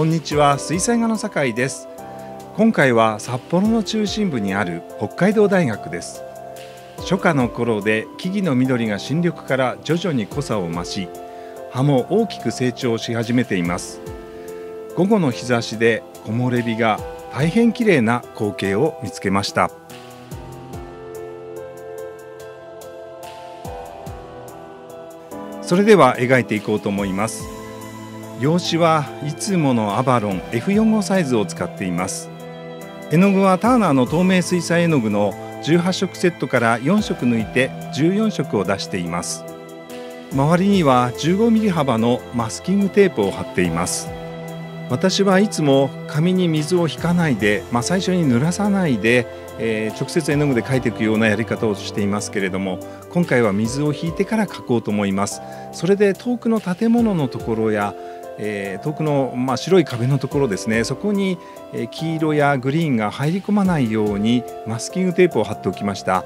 こんにちは水彩画の酒井です。今回は札幌の中心部にある北海道大学です。初夏の頃で木々の緑が新緑から徐々に濃さを増し葉も大きく成長し始めています。午後の日差しで木漏れ日が大変綺麗な光景を見つけました。それでは描いていこうと思います。用紙はいつものアバロン F4 号サイズを使っています。絵の具はターナーの透明水彩絵の具の18色セットから4色抜いて14色を出しています。周りには 15mm 幅のマスキングテープを貼っています。私はいつも紙に水を引かないで、まあ、最初に濡らさないで、えー、直接絵の具で描いていくようなやり方をしていますけれども今回は水を引いてから描こうと思います。それで遠くの建物のところやえー、遠くの、まあ、白い壁のところですね。そこに、え黄色やグリーンが入り込まないようにマスキングテープを貼っておきました。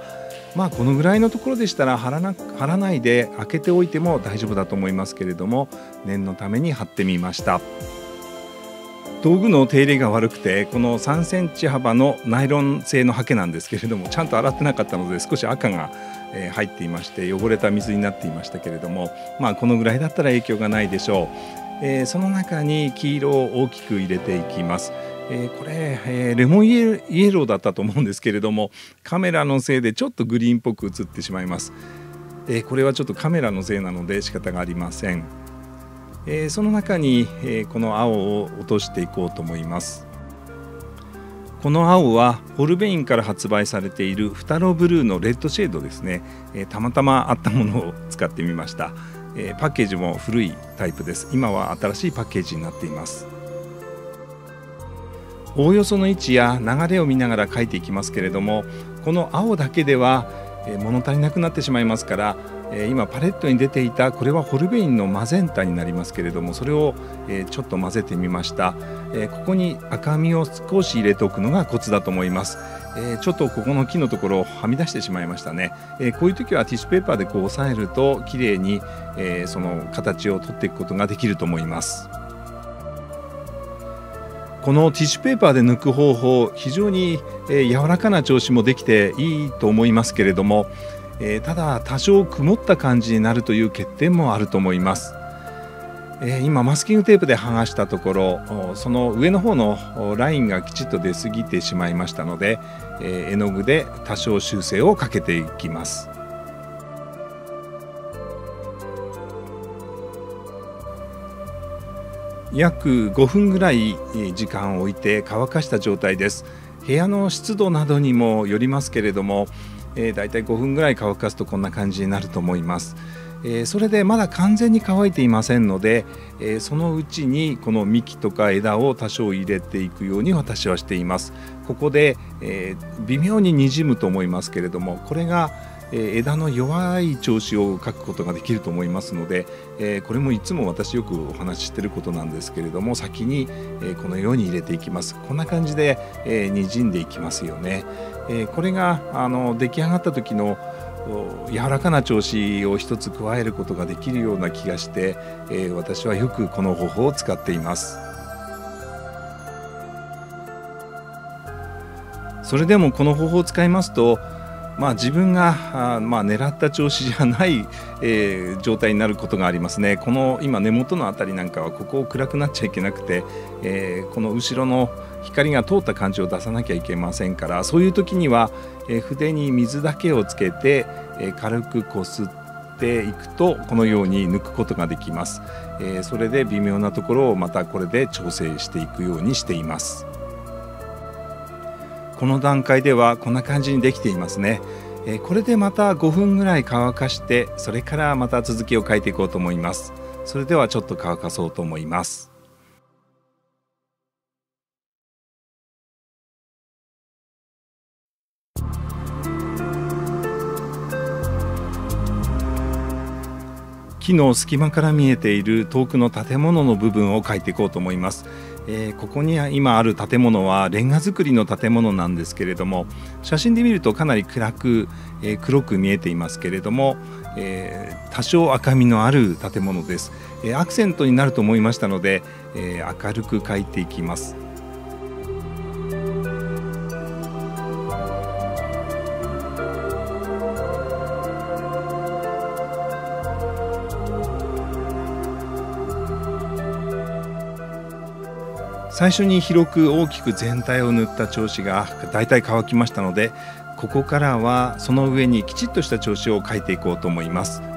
まあこのぐらいのところでしたら貼らな貼らないで開けておいても大丈夫だと思いますけれども念のために貼ってみました。道具の手入れが悪くてこの3センチ幅のナイロン製のハケなんですけれどもちゃんと洗ってなかったので少し赤が入っていまして汚れた水になっていましたけれどもまあこのぐらいだったら影響がないでしょう。えー、その中に黄色を大きく入れていきます。えー、これ、えー、レモンイエローだったと思うんですけれどもカメラのせいでちょっとグリーンっぽく映ってしまいます、えこれはちょっとカメラのせいなので仕方がありません、えその中に、えこの青を落としていこうと思います。この青はホルベインから発売されているフタロブルーのレッドシェードですね、えたまたまあったものを使ってみました。えー、パッケージも古いタイプです。今は新しいパッケージになっています。おおよその位置や流れを見ながら書いていきますけれどもこの青だけでは、えー、物足りなくなってしまいますから、えー、今パレットに出ていたこれはホルベインのマゼンタになりますけれどもそれを、え、ちょっと混ぜてみました、えここに赤みを少し入れておくのがコツだと思います。え、ちょっとここの木のところをはみ出してしまいましたね、え、こういう時はティッシュペーパーでこう押さえると綺麗に、え、その形を取っていくことができると思います。このティッシュペーパーで抜く方法非常に、えー、柔らかな調子もできていいと思いますけれども、えー、ただ多少曇った感じになるという欠点もあると思います。え今マスキングテープで剥がしたところその上の方のラインがきちっと出過ぎてしまいましたので、え絵の具で多少修正をかけていきます。約5分ぐらい時間を置いて乾かした状態です。部屋の湿度などにもよりますけれども、えー、だいたい5分ぐらい乾かすとこんな感じになると思います。えそれでまだ完全に乾いていませんので、えそのうちにこの幹とか枝を多少入れていくように私はしています。ここで、え微妙ににじむと思いますけれどもこれが枝の弱い調子を書くことができると思いますので、えこれもいつも私よくお話ししてることなんですけれども先に、えこのように入れていきます。こんな感じで、えー、滲んでいきますよね、えこれがあの出来上がった時の柔らかな調子を一つ加えることができるような気がして、え、私はよくこの方法を使っています。それでもこの方法を使いますとまあ、自分があ、まあ、狙った調子じゃない、えー、状態になることがありますね。この今根元の辺りなんかはここを暗くなっちゃいけなくて、えー、この後ろの光が通った感じを出さなきゃいけませんからそういう時には、えー、筆に水だけをつけて、え、軽くこすっていくとこのように抜くことができます、え、それで微妙なところをまたこれで調整していくようにしていますこの段階ではこんな感じにできていますね。えこれでまた5分ぐらい乾かしてそれからまた続きを書いていこうと思います。それではちょっと乾かそうと思います。木の隙間から見えている遠くの建物の部分を描いていこうと思います、えー、ここに今ある建物はレンガ造りの建物なんですけれども写真で見るとかなり暗く、えー、黒く見えていますけれども、えー、多少赤みのある建物です、えアクセントになると思いましたので、え明るく描いていきます。最初に広く大きく全体を塗った調子が大体乾きましたのでここからはその上にきちっとした調子を書いていこうと思います。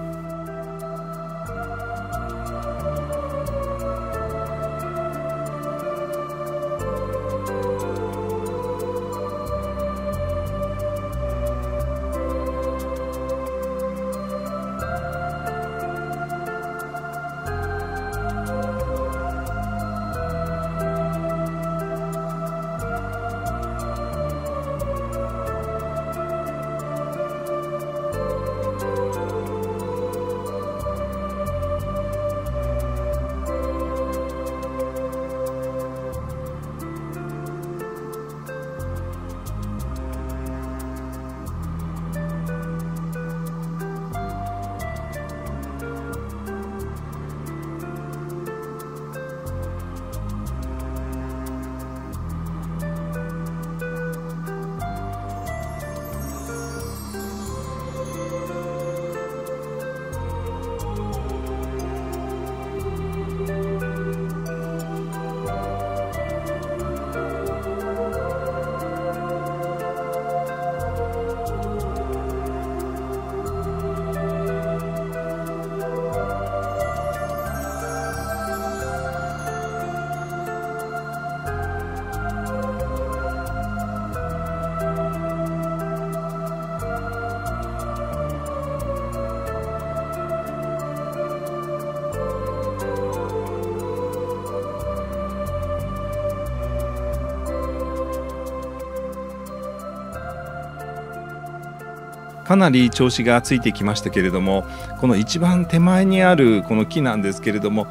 かなり調子がついてきましたけれどもこの一番手前にあるこの木なんですけれども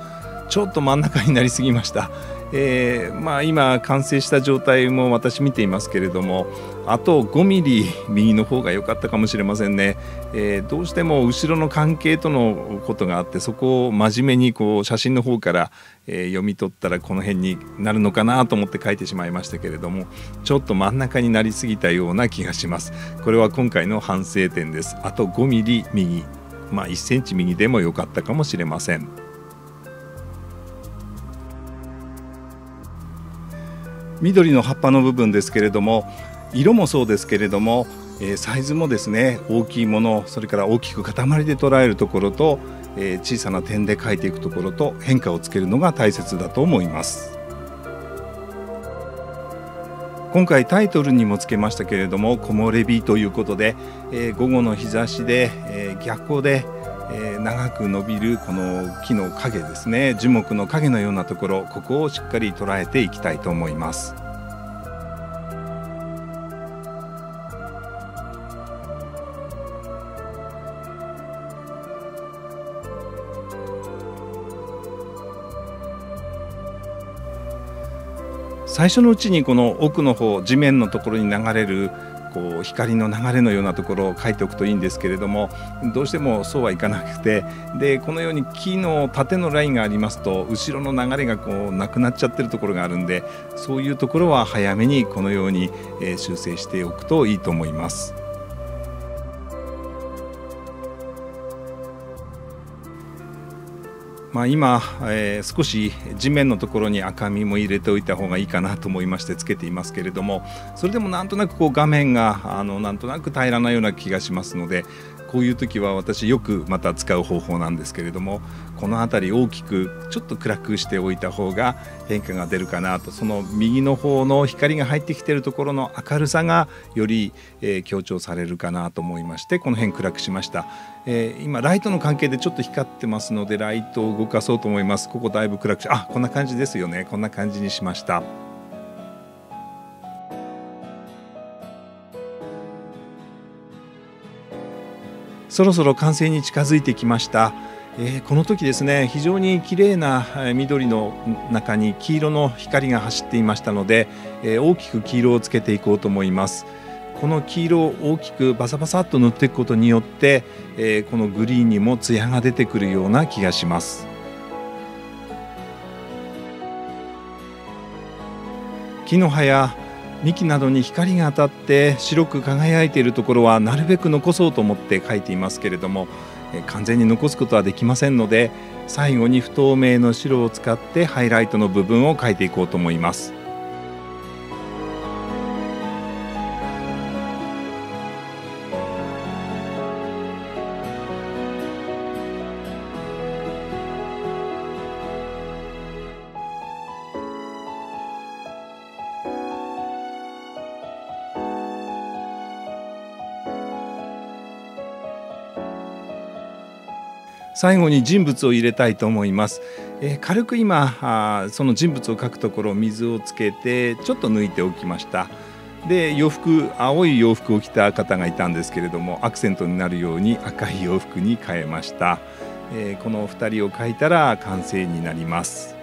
ちょっと真ん中になりすぎました、えー、まあ、今完成した状態も私見ていますけれどもあと5ミリ右の方が良かったかもしれませんね、えー、どうしても後ろの関係とのことがあってそこを真面目にこう写真の方から、えー、読み取ったらこの辺になるのかなと思って書いてしまいましたけれどもちょっと真ん中になりすぎたような気がします。これは今回の反省点です。あと5ミリ右。まあ1センチ右でも良かったかもしれません。緑の葉っぱの部分ですけれども色もそうですけれども、えー、サイズもですね大きいものそれから大きく塊で捉えるところと、えー、小さな点で描いていくところと変化をつけるのが大切だと思います。今回タイトルにもつけましたけれども木漏れ日ということで、えー、午後の日差しで、え逆光でえー、長く伸びるこの木の影ですね樹木の影のようなところここをしっかり捉えていきたいと思います。最初のうちにこの奥の方地面のところに流れるこう光の流れのようなところを書いておくといいんですけれどもどうしてもそうはいかなくてでこのように木の縦のラインがありますと後ろの流れがこうなくなっちゃってるところがあるんでそういうところは早めにこのように修正しておくといいと思います。まあ、今、えー、少し地面のところに赤みも入れておいた方がいいかなと思いましてつけていますけれどもそれでもなんとなくこう画面があのなんとなく平らなような気がしますのでこういう時は私よくまた使う方法なんですけれどもこの辺り大きくちょっと暗くしておいた方が変化が出るかなとその右の方の光が入ってきてるところの明るさがより、えー、強調されるかなと思いましてこの辺暗くしました、えー、今ライトの関係でちょっと光ってますのでライトを動かそうと思います。ここだいぶ暗くしあこんな感じですよね。こんな感じにしました。そろそろ完成に近づいてきました、えー、この時ですね非常に綺麗な緑の中に黄色の光が走っていましたので、えー、大きく黄色をつけていこうと思います。この黄色を大きくバサバサっと塗っていくことによって、えー、このグリーンにもツヤが出てくるような気がします。木の葉や幹などに光が当たって白く輝いているところはなるべく残そうと思って書いていますけれども完全に残すことはできませんので最後に不透明の白を使ってハイライトの部分を描いていこうと思います。最後に人物を入れたいと思います、えー、軽く今あその人物を描くところ水をつけてちょっと抜いておきました。で洋服青い洋服を着た方がいたんですけれどもアクセントになるように赤い洋服に変えました、えー、この2人を描いたら完成になります。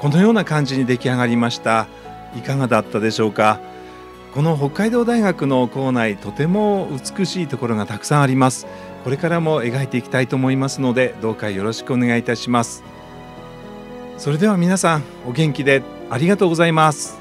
このような感じに出来上がりました。いかがだったでしょうか？この北海道大学の校内とても美しいところがたくさんあります。これからも描いていきたいと思いますのでどうかよろしくお願いいたします。それでは皆さんお元気でありがとうございます。